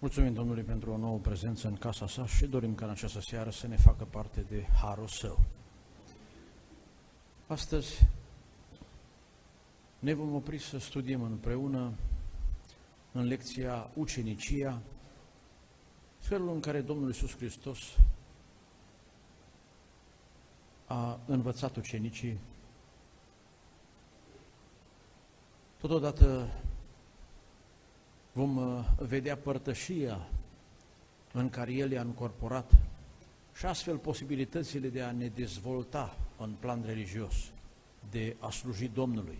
Mulțumim Domnului pentru o nouă prezență în casa sa și dorim ca în această seară să ne facă parte de harul său. Astăzi ne vom opri să studiem împreună în lecția Ucenicia felul în care Domnul Iisus Hristos a învățat ucenicii. Totodată vom uh, vedea părtășia în care El i-a încorporat și astfel posibilitățile de a ne dezvolta în plan religios, de a sluji Domnului.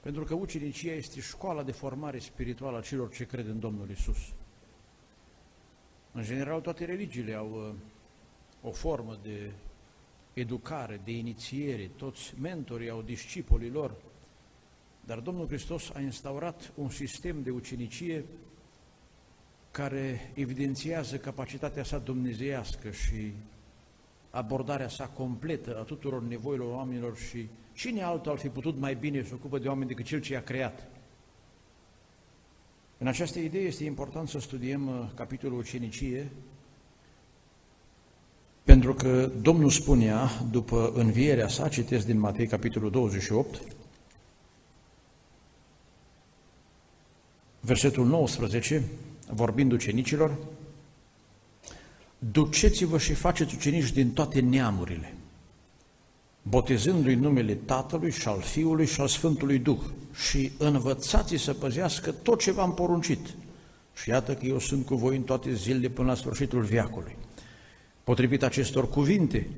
Pentru că ucenicia este școala de formare spirituală a celor ce cred în Domnul Isus. În general, toate religiile au uh, o formă de educare, de inițiere, toți mentorii au discipolii lor, dar Domnul Hristos a instaurat un sistem de ucenicie care evidențiază capacitatea sa dumnezeiască și abordarea sa completă a tuturor nevoilor oamenilor și cine altul ar fi putut mai bine să ocupă de oameni decât cel ce i-a creat. În această idee este important să studiem uh, capitolul ucenicie, pentru că Domnul spunea, după învierea sa, citesc din Matei, capitolul 28, versetul 19, vorbind ucenicilor, Duceți-vă și faceți ucenici din toate neamurile, botezându-i numele Tatălui și al Fiului și al Sfântului Duh și învățați să păzească tot ce v-am poruncit. Și iată că eu sunt cu voi în toate zilele până la sfârșitul viacului. Potrivit acestor cuvinte,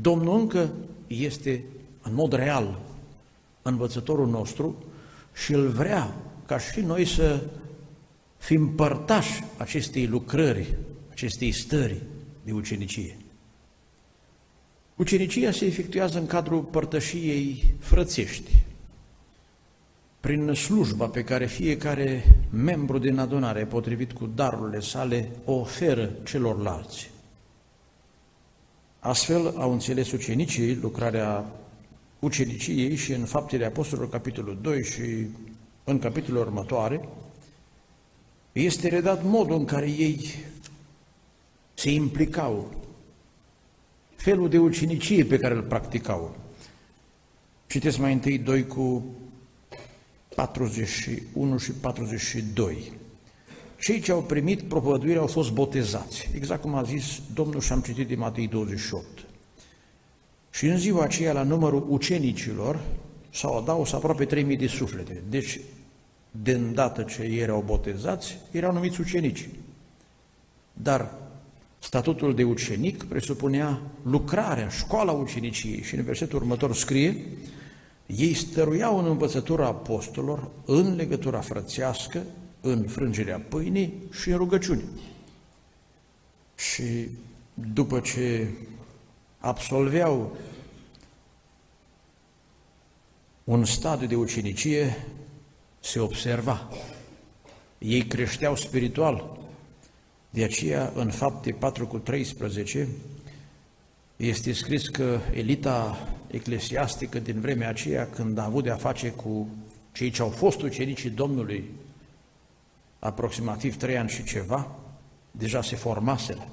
Domnul încă este în mod real învățătorul nostru și îl vrea ca și noi să fim părtași acestei lucrări, acestei stări de ucenicie. Ucenicia se efectuează în cadrul părtășiei frățești, prin slujba pe care fiecare membru din adunare, potrivit cu darurile sale, o oferă celorlalți. Astfel au înțeles ucenicii lucrarea uceniciei și în Faptele Apostolilor, capitolul 2 și în capitolul următoare, este redat modul în care ei se implicau, felul de ucenicie pe care îl practicau. Citesc mai întâi 2 cu 41 și 42. Cei ce au primit propovăduire au fost botezați, exact cum a zis Domnul și am citit din Matei 28. Și în ziua aceea, la numărul ucenicilor, s-au adaus aproape 3000 de suflete. Deci, de îndată ce ei erau botezați, erau numiți ucenici. Dar statutul de ucenic presupunea lucrarea, școala uceniciei și în versetul următor scrie ei stăruiau în învățătura apostolilor, în legătura frățească, în frângerea pâinii și în rugăciuni. Și după ce absolveau un stadiu de ucenicie, se observa. Ei creșteau spiritual. De aceea, în fapte 4 cu 13, este scris că elita eclesiastică din vremea aceea, când a avut de-a face cu cei ce au fost ucenicii Domnului, aproximativ trei ani și ceva, deja se formaseră.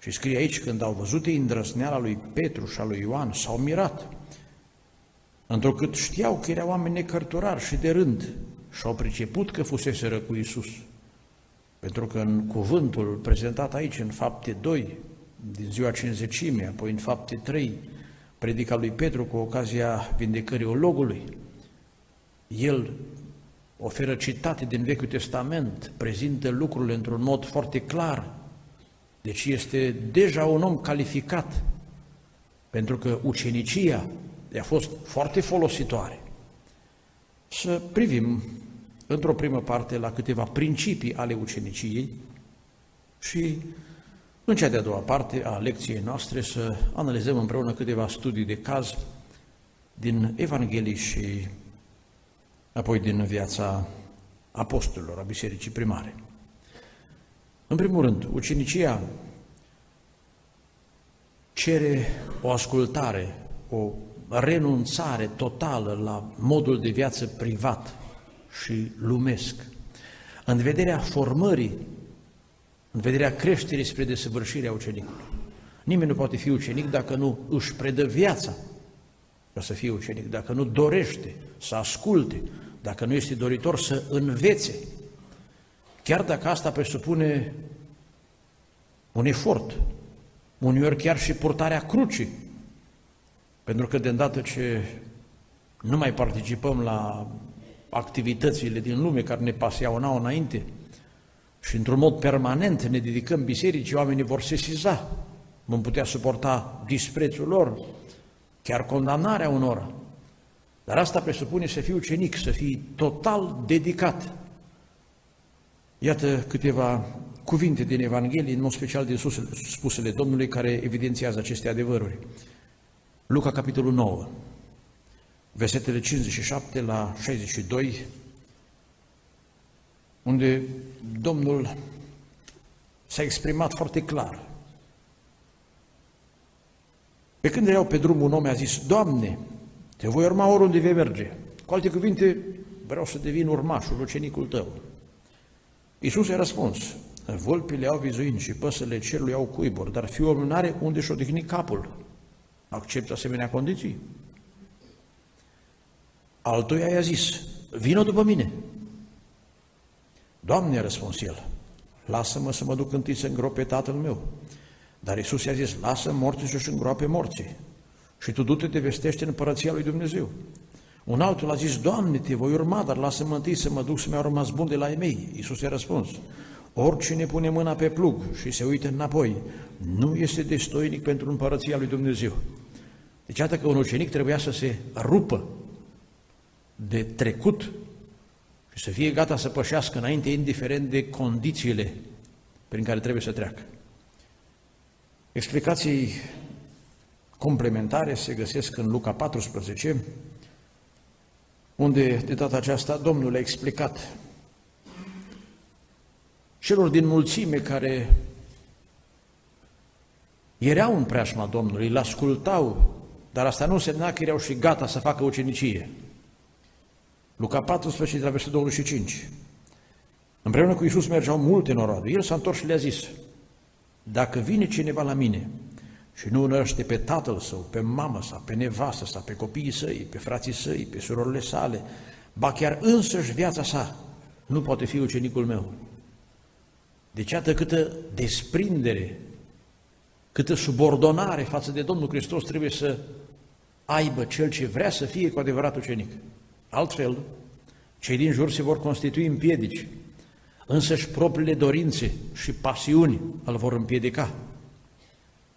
Și scrie aici, când au văzut ei îndrăsneala lui Petru și a lui Ioan, s-au mirat, întrucât știau că erau oameni necărturari și de rând și au priceput că fuseseră cu Isus. Pentru că în cuvântul prezentat aici, în fapte 2, din ziua cinzecime, apoi în fapte 3, predica lui Petru cu ocazia vindecării ologului, el oferă citate din Vechiul Testament, prezintă lucrurile într-un mod foarte clar. Deci este deja un om calificat, pentru că ucenicia a fost foarte folositoare. Să privim într-o primă parte la câteva principii ale uceniciei și în cea de-a doua parte a lecției noastre să analizăm împreună câteva studii de caz din Evanghelii și apoi din viața apostolilor, a bisericii primare. În primul rând, ucenicia cere o ascultare, o renunțare totală la modul de viață privat și lumesc. în vederea formării, în vederea creșterii spre desăvârșirea ucenicului. Nimeni nu poate fi ucenic dacă nu își predă viața ca să fie ucenic, dacă nu dorește să asculte, dacă nu este doritor să învețe, chiar dacă asta presupune un efort, uneori chiar și purtarea crucii, pentru că de îndată ce nu mai participăm la activitățile din lume care ne pasionau înainte și într-un mod permanent ne dedicăm bisericii, oamenii vor sesiza, vom putea suporta disprețul lor, chiar condamnarea unora. Dar asta presupune să fii ucenic, să fii total dedicat. Iată câteva cuvinte din Evanghelie, în mod special din spusele Domnului, care evidențiază aceste adevăruri. Luca, capitolul 9, versetele 57 la 62, unde Domnul s-a exprimat foarte clar. Pe când erau pe drum, un om a zis, Doamne, te voi urma oriunde vei merge. Cu alte cuvinte, vreau să devin urmașul, ucenicul tău. Iisus a răspuns, Volpile au vizuini și păsările cerului au cuiburi, dar fiul omului are unde și-o odihni capul. Acceptă asemenea condiții? Altuia i-a zis, vină după mine. Doamne, a răspuns el, lasă-mă să mă duc întâi să îngrope tatăl meu. Dar Isus i-a zis, lasă morții să-și îngroape morții și tu du-te te vestește în împărăția lui Dumnezeu. Un altul a zis, Doamne, te voi urma, dar lasă-mă întâi să mă duc să mi-au rămas bun de la ei mei. Iisus i-a răspuns, oricine pune mâna pe plug și se uită înapoi, nu este destoinic pentru împărăția lui Dumnezeu. Deci iată că un ucenic trebuia să se rupă de trecut și să fie gata să pășească înainte, indiferent de condițiile prin care trebuie să treacă. Explicații complementare se găsesc în Luca 14, unde de data aceasta Domnul a explicat celor din mulțime care erau în preajma Domnului, îl ascultau, dar asta nu însemna că erau și gata să facă ucenicie. Luca 14, de la versetul 25. Împreună cu Iisus mergeau multe noroade. El s-a întors și le-a zis, dacă vine cineva la mine și nu unăște pe tatăl său, pe mamă sa, pe nevastă sa, pe copiii săi, pe frații săi, pe surorile sale, ba chiar însăși viața sa, nu poate fi ucenicul meu. Deci iată câtă desprindere, câtă subordonare față de Domnul Hristos trebuie să aibă cel ce vrea să fie cu adevărat ucenic. Altfel, cei din jur se vor constitui în piedici, însăși propriile dorințe și pasiuni îl vor împiedica.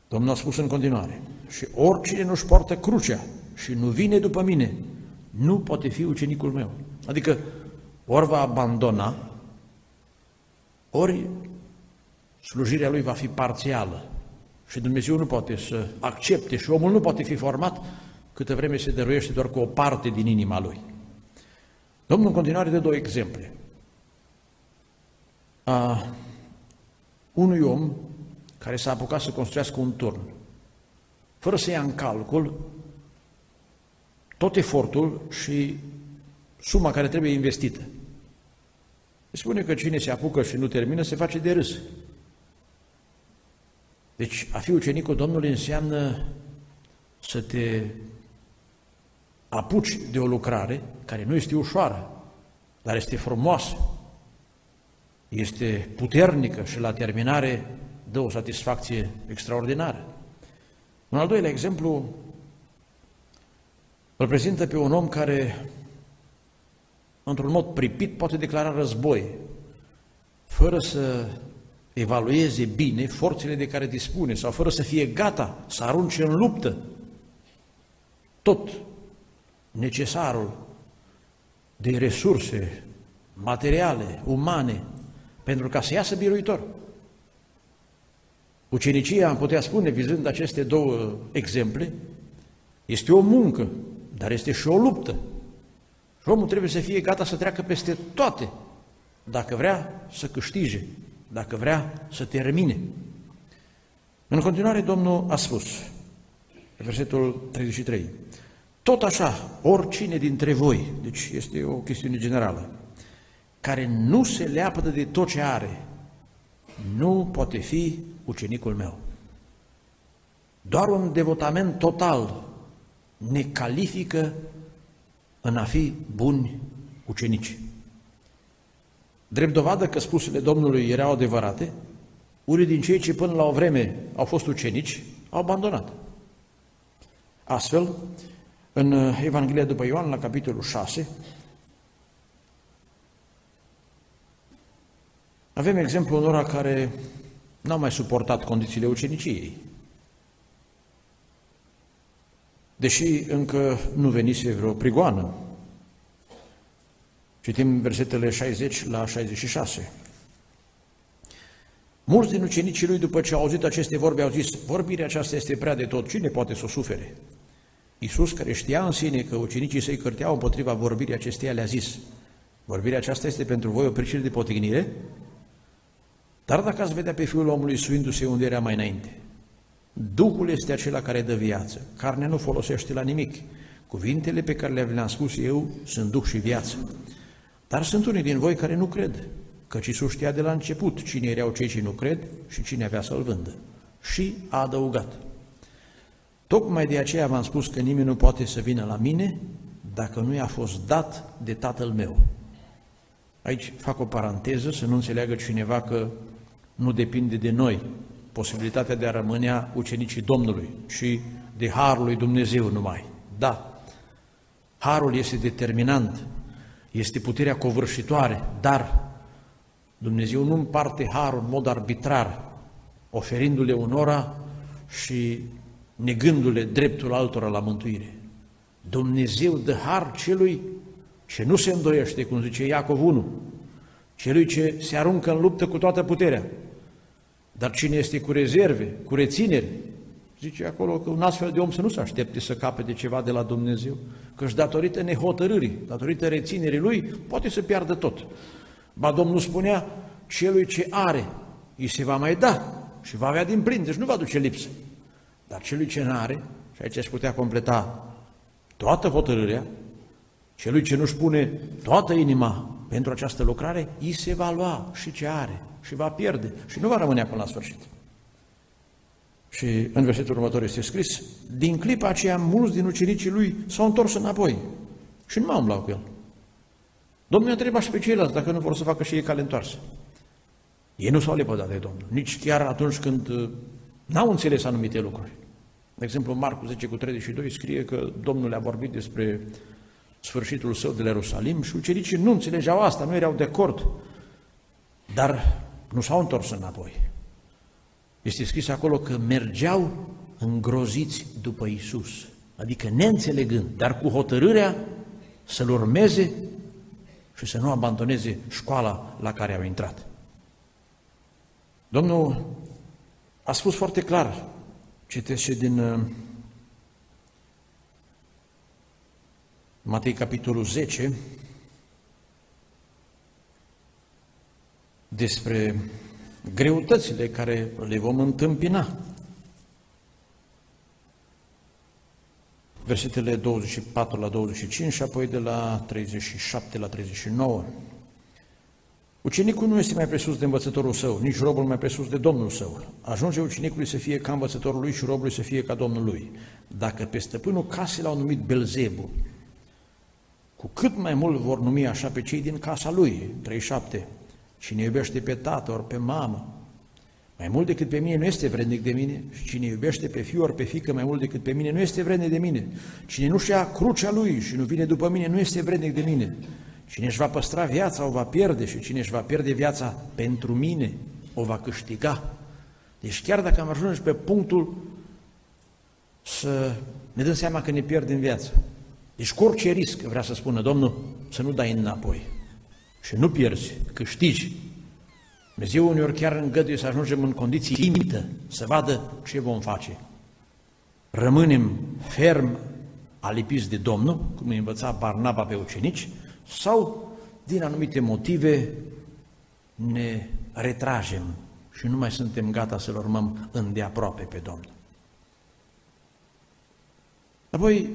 Domnul a spus în continuare, și oricine nu-și poartă crucea și nu vine după mine, nu poate fi ucenicul meu. Adică ori va abandona, ori slujirea lui va fi parțială și Dumnezeu nu poate să accepte și omul nu poate fi format câtă vreme se dăruiește doar cu o parte din inima lui. Domnul în continuare dă două exemple. A unui om care s-a apucat să construiască un turn, fără să ia în calcul tot efortul și suma care trebuie investită. Se spune că cine se apucă și nu termină se face de râs. Deci a fi ucenicul Domnului înseamnă să te apuci de o lucrare care nu este ușoară, dar este frumoasă, este puternică și la terminare dă o satisfacție extraordinară. Un al doilea exemplu îl prezintă pe un om care, într-un mod pripit, poate declara război, fără să evalueze bine forțele de care dispune sau fără să fie gata să arunce în luptă tot necesarul de resurse materiale, umane, pentru ca să iasă biruitor. Ucenicia, am putea spune, vizând aceste două exemple, este o muncă, dar este și o luptă. Și omul trebuie să fie gata să treacă peste toate, dacă vrea să câștige, dacă vrea să termine. În continuare, Domnul a spus, versetul 33, tot așa, oricine dintre voi, deci este o chestiune generală, care nu se leapă de tot ce are, nu poate fi ucenicul meu. Doar un devotament total ne califică în a fi buni ucenici. Drept dovadă că spusele Domnului erau adevărate, unii din cei ce până la o vreme au fost ucenici au abandonat. Astfel, în Evanghelia după Ioan, la capitolul 6, avem exemplu unora care n-au mai suportat condițiile uceniciei. Deși încă nu venise vreo prigoană. Citim versetele 60 la 66. Mulți din ucenicii lui, după ce au auzit aceste vorbe, au zis, vorbirea aceasta este prea de tot, cine poate să o sufere? Iisus, care știa în sine că ucenicii săi cârteau împotriva vorbirii acesteia, le-a zis, vorbirea aceasta este pentru voi o pricină de potignire? Dar dacă ați vedea pe Fiul omului suindu-se unde era mai înainte, Duhul este acela care dă viață, carnea nu folosește la nimic. Cuvintele pe care le-am spus eu sunt Duh și viață. Dar sunt unii din voi care nu cred, căci Iisus știa de la început cine erau cei ce nu cred și cine avea să-L vândă. Și a adăugat. Tocmai de aceea v-am spus că nimeni nu poate să vină la mine dacă nu i-a fost dat de Tatăl meu. Aici fac o paranteză să nu înțeleagă cineva că nu depinde de noi posibilitatea de a rămâne ucenicii Domnului și de Harul lui Dumnezeu numai. Da, Harul este determinant, este puterea covârșitoare, dar Dumnezeu nu împarte Harul în mod arbitrar, oferindu-le unora și negându-le dreptul altora la mântuire. Dumnezeu dă har celui ce nu se îndoiește, cum zice Iacov 1, celui ce se aruncă în luptă cu toată puterea. Dar cine este cu rezerve, cu rețineri, zice acolo că un astfel de om să nu se aștepte să capete ceva de la Dumnezeu, că și datorită nehotărârii, datorită reținerii lui, poate să piardă tot. Ba Domnul spunea, celui ce are, îi se va mai da și va avea din plin, deci nu va duce lipsă. Dar celui ce nu are, și aici aș putea completa toată hotărârea, celui ce nu-și pune toată inima pentru această lucrare, îi se va lua și ce are și va pierde și nu va rămâne până la sfârșit. Și în versetul următor este scris, din clipa aceea mulți din ucenicii lui s-au întors înapoi și nu m-au umblat cu el. Domnul i-a întrebat și pe ceilalți dacă nu vor să facă și ei cale întoarsă. Ei nu s-au lepădat de Domnul, nici chiar atunci când uh, n-au înțeles anumite lucruri. De exemplu, Marcu 10 cu 32 scrie că Domnul le-a vorbit despre sfârșitul său de la Ierusalim și ucenicii nu înțelegeau asta, nu erau de acord. Dar nu s-au întors înapoi. Este scris acolo că mergeau îngroziți după Isus, adică neînțelegând, dar cu hotărârea să-L urmeze și să nu abandoneze școala la care au intrat. Domnul a spus foarte clar, citesc și din uh, Matei capitolul 10, despre greutățile care le vom întâmpina. Versetele 24 la 25 și apoi de la 37 la 39. Ucenicul nu este mai presus de învățătorul său, nici robul mai presus de domnul său. Ajunge ucenicului să fie ca învățătorul lui și robului să fie ca domnul lui. Dacă pe stăpânul casei l-au numit Belzebu, cu cât mai mult vor numi așa pe cei din casa lui, 37, Cine iubește pe tată ori pe mamă, mai mult decât pe mine nu este vrednic de mine și cine iubește pe fiu ori pe fică mai mult decât pe mine nu este vrednic de mine. Cine nu-și ia crucea lui și nu vine după mine nu este vrednic de mine. Cine își va păstra viața o va pierde și cine își va pierde viața pentru mine o va câștiga. Deci chiar dacă am ajuns pe punctul să ne dăm seama că ne pierdem viața. Deci cu orice risc, vrea să spună Domnul, să nu dai înapoi și nu pierzi, câștigi. Dumnezeu uneori chiar îngăduie să ajungem în condiții limită, să vadă ce vom face. Rămânem ferm alipiți de Domnul, cum îi învăța Barnaba pe ucenici, sau din anumite motive ne retragem și nu mai suntem gata să-L urmăm îndeaproape pe Domnul. Apoi,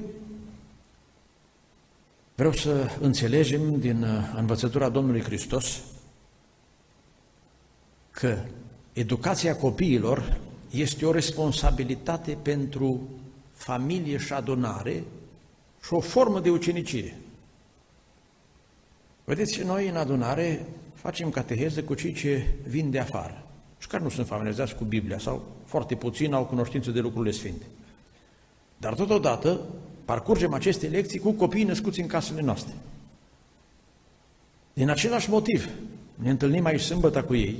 Vreau să înțelegem din uh, învățătura Domnului Hristos că educația copiilor este o responsabilitate pentru familie și adunare și o formă de ucenicie. Vedeți, noi în adunare facem cateheză cu cei ce vin de afară și care nu sunt familiarizați cu Biblia sau foarte puțin au cunoștință de lucrurile sfinte. Dar totodată parcurgem aceste lecții cu copiii născuți în casele noastre. Din același motiv, ne întâlnim aici sâmbătă cu ei,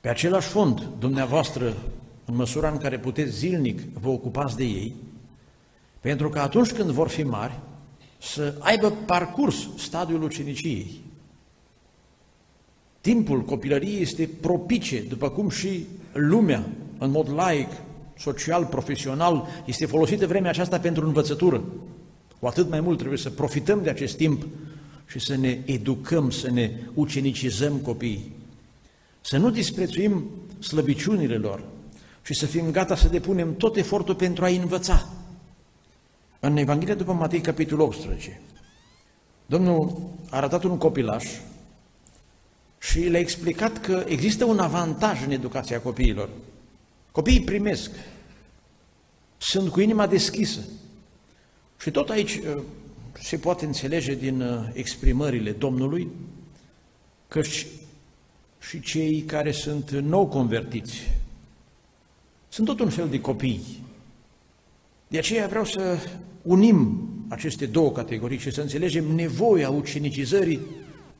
pe același fond, dumneavoastră, în măsura în care puteți zilnic vă ocupați de ei, pentru că atunci când vor fi mari, să aibă parcurs stadiul uceniciei. Timpul copilăriei este propice, după cum și lumea, în mod laic, social, profesional, este folosită vremea aceasta pentru învățătură. Cu atât mai mult trebuie să profităm de acest timp și să ne educăm, să ne ucenicizăm copiii. Să nu disprețuim slăbiciunile lor și să fim gata să depunem tot efortul pentru a-i învăța. În Evanghelia după Matei, capitolul 18, Domnul a arătat un copilaș și le-a explicat că există un avantaj în educația copiilor. Copiii primesc, sunt cu inima deschisă. Și tot aici uh, se poate înțelege din uh, exprimările Domnului că și cei care sunt nou convertiți sunt tot un fel de copii. De aceea vreau să unim aceste două categorii și să înțelegem nevoia ucenicizării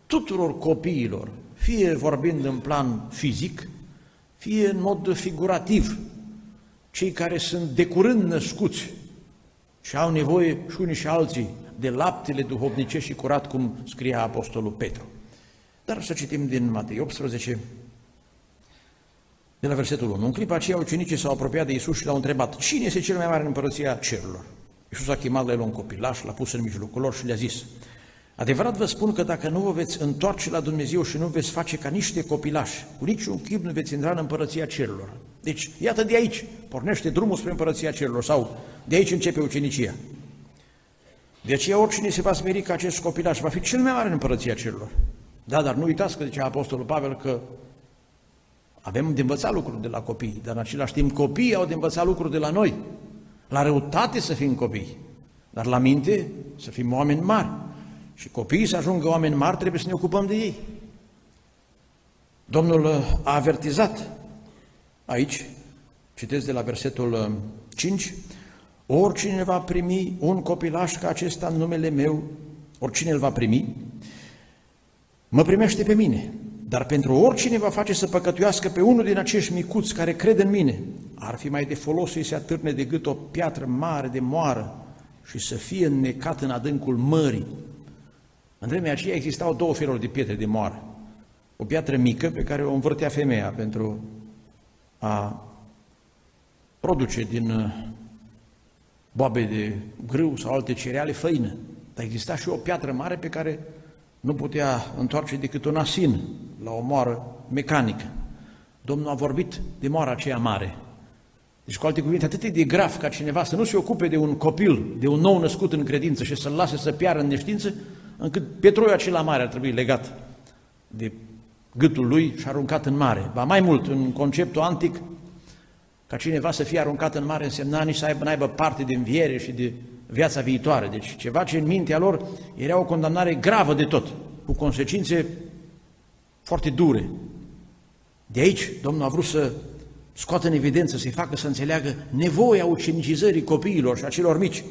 tuturor copiilor, fie vorbind în plan fizic, fie în mod figurativ, cei care sunt de curând născuți și au nevoie și unii și alții de laptele duhovnice și curat, cum scria Apostolul Petru. Dar să citim din Matei 18, de la versetul 1. În clipa aceea ucenicii s-au apropiat de Isus și l-au întrebat, cine este cel mai mare în împărăția cerurilor? Iisus a chemat la el un copilaș, l-a pus în mijlocul lor și le-a zis, Adevărat vă spun că dacă nu vă veți întoarce la Dumnezeu și nu veți face ca niște copilași, cu niciun chip nu veți intra în împărăția cerurilor. Deci, iată de aici, pornește drumul spre împărăția cerurilor sau de aici începe ucenicia. De aceea oricine se va smeri ca acest copilaș va fi cel mai mare în împărăția cerurilor. Da, dar nu uitați că zicea Apostolul Pavel că avem de învățat lucruri de la copii, dar în același timp copiii au de învățat lucruri de la noi. La răutate să fim copii, dar la minte să fim oameni mari. Și copiii să ajungă oameni mari, trebuie să ne ocupăm de ei. Domnul a avertizat aici, citesc de la versetul 5, oricine va primi un copilaș ca acesta în numele meu, oricine îl va primi, mă primește pe mine, dar pentru oricine va face să păcătuiască pe unul din acești micuți care cred în mine, ar fi mai de folos să-i se atârne de gât o piatră mare de moară și să fie înnecat în adâncul mării. În vremea aceea existau două feluri de pietre de moară. O piatră mică pe care o învârtea femeia pentru a produce din uh, boabe de grâu sau alte cereale făină. Dar exista și o piatră mare pe care nu putea întoarce decât un asin la o moară mecanică. Domnul a vorbit de moara aceea mare. Deci, cu alte cuvinte, atât de grav ca cineva să nu se ocupe de un copil, de un nou născut în credință și să-l lase să piară în neștiință, încât petroiul acela mare ar trebui legat de gâtul lui și aruncat în mare. Ba mai mult, în conceptul antic, ca cineva să fie aruncat în mare însemna nici să aibă, aibă parte de înviere și de viața viitoare. Deci ceva ce în mintea lor era o condamnare gravă de tot, cu consecințe foarte dure. De aici Domnul a vrut să scoată în evidență, să-i facă să înțeleagă nevoia ucenicizării copiilor și a celor mici.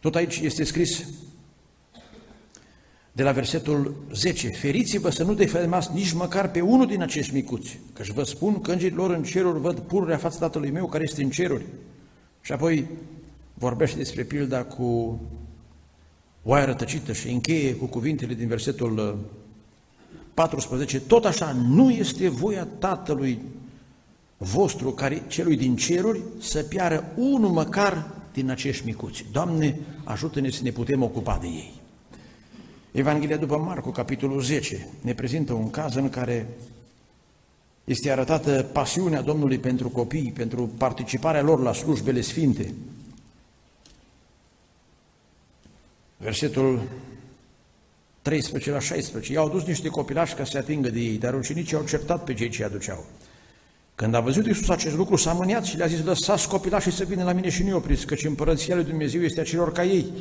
Tot aici este scris de la versetul 10, Feriți-vă să nu defăimați nici măcar pe unul din acești micuți, căci vă spun că îngerii lor în ceruri văd pururea fața Tatălui meu care este în ceruri. Și apoi vorbește despre pilda cu oaia rătăcită și încheie cu cuvintele din versetul 14, uh, tot așa nu este voia Tatălui vostru, care, celui din ceruri, să piară unul măcar din acești micuți. Doamne, ajută-ne să ne putem ocupa de ei. Evanghelia după Marcu, capitolul 10, ne prezintă un caz în care este arătată pasiunea Domnului pentru copii, pentru participarea lor la slujbele sfinte. versetul 13 la 16. I-au dus niște copilași ca să se atingă de ei, dar ucenicii au certat pe cei ce aduceau. Când a văzut Iisus acest lucru, s-a mâniat și le-a zis, lăsați copilașii să vină la mine și nu opriți, căci împărăția lui Dumnezeu este a celor ca ei.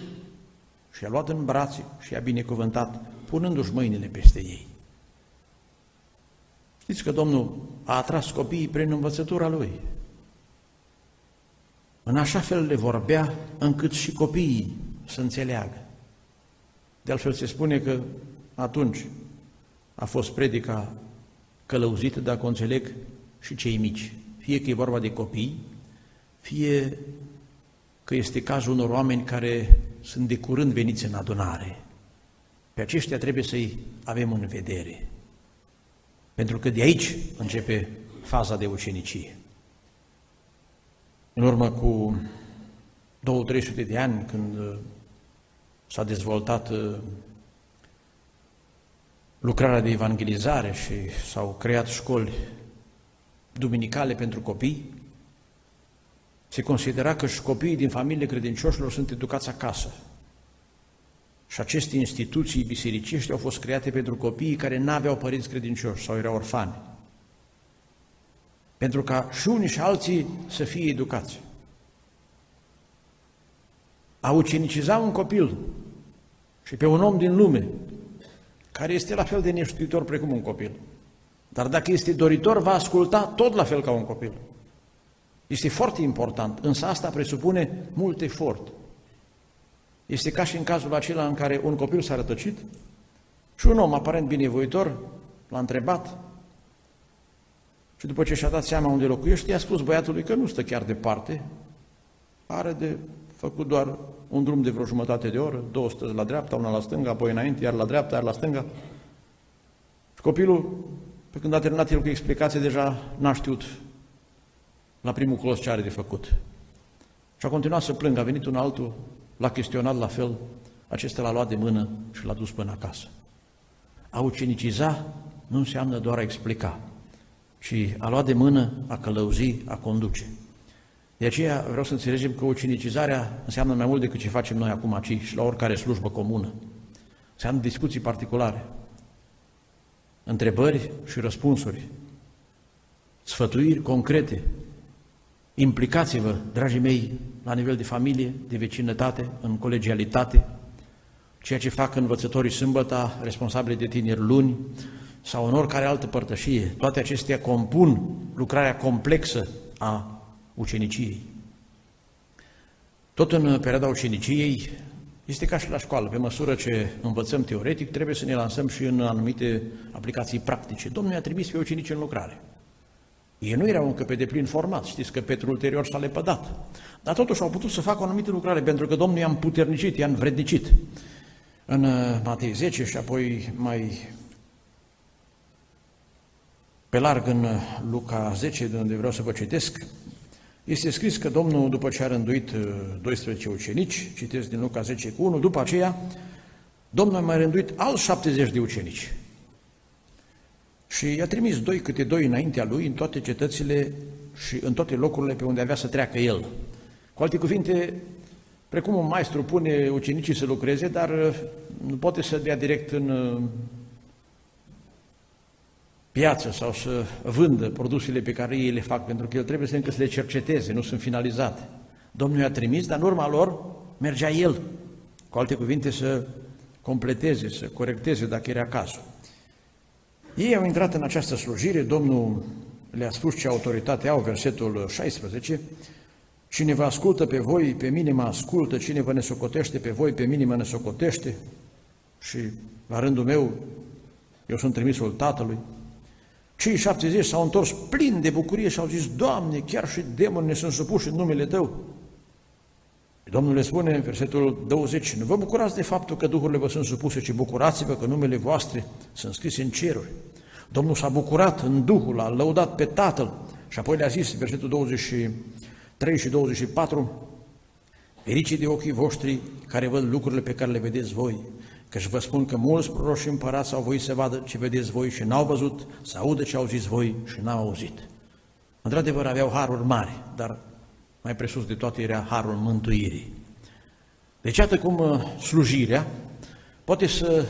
Și a luat în brațe și a binecuvântat, punându-și mâinile peste ei. Știți că Domnul a atras copiii prin învățătura Lui. În așa fel le vorbea încât și copiii să înțeleagă. De altfel se spune că atunci a fost predica călăuzită, dacă o înțeleg, și cei mici. Fie că e vorba de copii, fie că este cazul unor oameni care sunt de curând veniți în adunare. Pe aceștia trebuie să-i avem în vedere. Pentru că de aici începe faza de ucenicie. În urmă cu 2-300 de ani, când uh, s-a dezvoltat uh, lucrarea de evangelizare și s-au creat școli duminicale pentru copii, se considera că și copiii din familiile credincioșilor sunt educați acasă. Și aceste instituții bisericești au fost create pentru copiii care n-aveau părinți credincioși sau erau orfani. Pentru ca și unii și alții să fie educați. A uceniciza un copil și pe un om din lume, care este la fel de neștiutor precum un copil, dar dacă este doritor, va asculta tot la fel ca un copil. Este foarte important, însă asta presupune mult efort. Este ca și în cazul acela în care un copil s-a rătăcit și un om aparent binevoitor l-a întrebat și după ce și-a dat seama unde locuiește, i-a spus băiatului că nu stă chiar departe, are de făcut doar un drum de vreo jumătate de oră, două străzi la dreapta, una la stânga, apoi înainte, iar la dreapta, iar la stânga. Și copilul, pe când a terminat el cu explicație, deja n-a știut la primul clos ce are de făcut. Și a continuat să plângă, a venit un altul, l-a chestionat la fel, acesta l-a luat de mână și l-a dus până acasă. A uceniciza nu înseamnă doar a explica, ci a lua de mână, a călăuzi, a conduce. De aceea vreau să înțelegem că ucenicizarea înseamnă mai mult decât ce facem noi acum aici și la oricare slujbă comună. Înseamnă discuții particulare, întrebări și răspunsuri, sfătuiri concrete. Implicați-vă, dragii mei, la nivel de familie, de vecinătate, în colegialitate, ceea ce fac învățătorii sâmbăta, responsabili de tineri luni sau în oricare altă părtășie. Toate acestea compun lucrarea complexă a uceniciei. Tot în perioada uceniciei este ca și la școală, pe măsură ce învățăm teoretic, trebuie să ne lansăm și în anumite aplicații practice. Domnul i-a trimis pe ucenici în lucrare. Ei nu erau încă pe deplin formați, știți că Petru ulterior s-a lepădat. Dar totuși au putut să facă o anumită lucrare, pentru că Domnul i-a împuternicit, i-a învrednicit. În uh, Matei 10 și apoi mai pe larg în Luca 10, de unde vreau să vă citesc, este scris că Domnul, după ce a rânduit 12 uh, ucenici, citesc din Luca 10 cu 1, după aceea, Domnul a mai rânduit alți 70 de ucenici. Și i-a trimis doi câte doi înaintea lui în toate cetățile și în toate locurile pe unde avea să treacă el. Cu alte cuvinte, precum un maestru pune ucenicii să lucreze, dar uh, nu poate să dea direct în uh, piață sau să vândă produsele pe care ei le fac, pentru că el trebuie să încă să le cerceteze, nu sunt finalizate. Domnul i-a trimis, dar în urma lor mergea el, cu alte cuvinte, să completeze, să corecteze dacă era cazul. Ei au intrat în această slujire, Domnul le-a spus ce autoritate au, versetul 16, Cine vă ascultă pe voi, pe mine mă ascultă, cine vă nesocotește pe voi, pe mine mă nesocotește. Și la rândul meu, eu sunt trimisul Tatălui. Cei 70 s-au întors plini de bucurie și au zis, Doamne, chiar și demonii ne sunt supuși în numele Tău. Domnul le spune în versetul 20, nu vă bucurați de faptul că duhurile vă sunt supuse, ci bucurați-vă că numele voastre sunt scrise în ceruri. Domnul s-a bucurat în Duhul, a lăudat pe Tatăl și apoi le-a zis, versetul 23 și 24, Fericiți de ochii voștri care văd lucrurile pe care le vedeți voi, Căci vă spun că mulți proroși și împărați au voit să vadă ce vedeți voi și n-au văzut, să audă ce au zis voi și n-au auzit. Într-adevăr, aveau haruri mari, dar mai presus de toate era harul mântuirii. Deci iată cum uh, slujirea poate să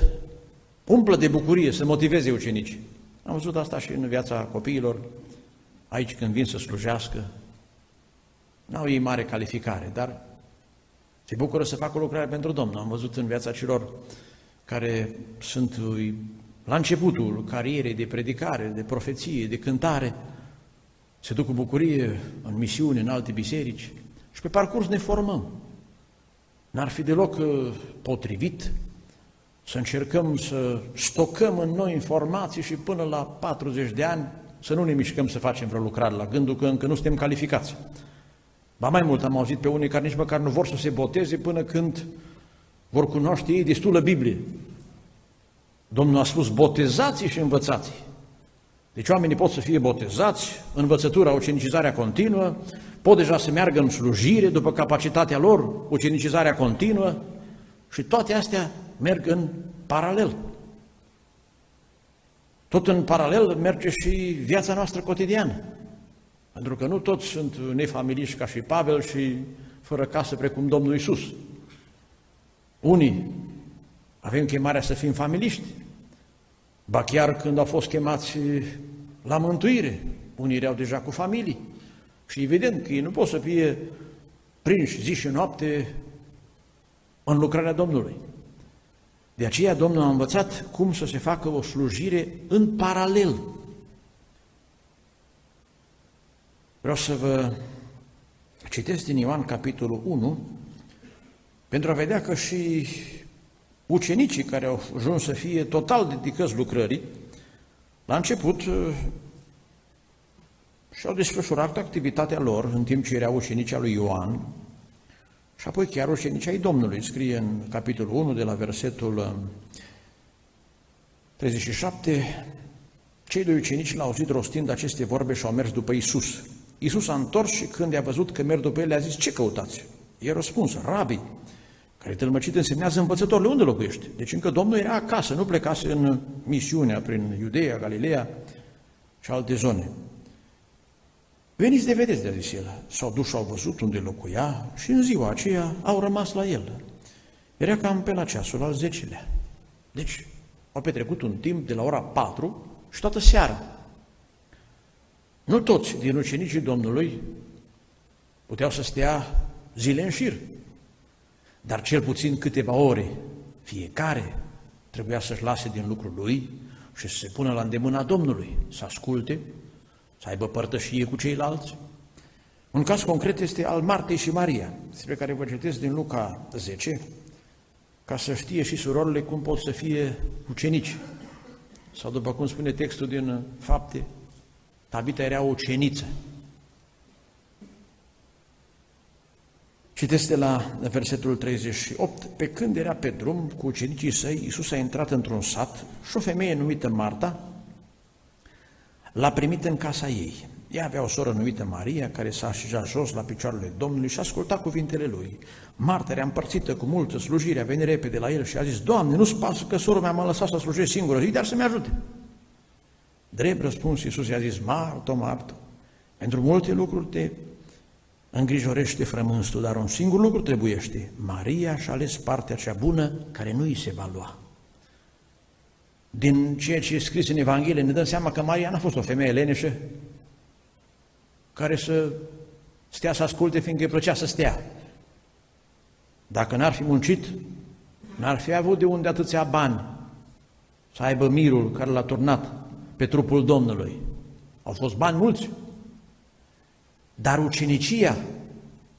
umplă de bucurie, să motiveze ucenicii. Am văzut asta și în viața copiilor, aici când vin să slujească, n-au ei mare calificare, dar se bucură să facă o lucrare pentru Domnul. Am văzut în viața celor care sunt la începutul carierei de predicare, de profeție, de cântare, se duc cu bucurie în misiune, în alte biserici și pe parcurs ne formăm. N-ar fi deloc uh, potrivit să încercăm să stocăm în noi informații și până la 40 de ani să nu ne mișcăm să facem vreo lucrare la gândul că încă nu suntem calificați. Ba mai mult am auzit pe unii care nici măcar nu vor să se boteze până când vor cunoaște ei destulă Biblie. Domnul a spus botezați și învățați. Deci oamenii pot să fie botezați, învățătura, ucenicizarea continuă, pot deja să meargă în slujire după capacitatea lor, ucenicizarea continuă și toate astea merg în paralel. Tot în paralel merge și viața noastră cotidiană. Pentru că nu toți sunt nefamiliști ca și Pavel și fără casă precum Domnul Isus. Unii avem chemarea să fim familiști, ba chiar când au fost chemați la mântuire, unii erau deja cu familii. Și evident că ei nu pot să fie prinși zi și noapte în lucrarea Domnului. De aceea Domnul a învățat cum să se facă o slujire în paralel. Vreau să vă citesc din Ioan capitolul 1 pentru a vedea că și ucenicii care au ajuns să fie total dedicați lucrării, la început și-au desfășurat activitatea lor în timp ce erau ucenicii lui Ioan și apoi chiar ucenicii ai Domnului. Scrie în capitolul 1 de la versetul 37, um, cei doi ucenici l-au auzit rostind aceste vorbe și au mers după Isus. Isus a întors și când i-a văzut că merg după el, le-a zis, ce căutați? I-a răspuns, rabi, care tălmăcit însemnează învățătorul, unde locuiești? Deci încă Domnul era acasă, nu plecase în misiunea prin Iudeea, Galileea și alte zone. Veniți de vedeți, de zis el. S-au dus și au văzut unde locuia și în ziua aceea au rămas la el. Era cam pe la ceasul al zecelea. Deci au petrecut un timp de la ora 4 și toată seara. Nu toți din ucenicii Domnului puteau să stea zile în șir, dar cel puțin câteva ore fiecare trebuia să-și lase din lucrul lui și să se pună la îndemâna Domnului, să asculte să aibă părtășie cu ceilalți. Un caz concret este al Martei și Maria, despre care vă citesc din Luca 10, ca să știe și surorile cum pot să fie ucenici. Sau după cum spune textul din fapte, Tabita era o uceniță. Citeste la versetul 38, pe când era pe drum cu ucenicii săi, Iisus a intrat într-un sat și o femeie numită Marta L-a primit în casa ei. Ea avea o soră numită Maria, care s-a așezat jos la picioarele Domnului și asculta cuvintele lui. Marta era împărțită cu multă slujire, a venit repede la el și a zis, Doamne, nu-ți pasă că sora mea m-a lăsat să slujesc singură, zi, dar să-mi ajute. Drept răspuns, Iisus i-a zis, Marto, Marto, pentru multe lucruri te îngrijorește frămânsul, dar un singur lucru trebuiește. Maria și-a ales partea cea bună care nu îi se va lua din ceea ce e scris în Evanghelie, ne dăm seama că Maria n-a fost o femeie leneșă care să stea să asculte fiindcă îi plăcea să stea. Dacă n-ar fi muncit, n-ar fi avut de unde atâția bani să aibă mirul care l-a turnat pe trupul Domnului. Au fost bani mulți. Dar ucenicia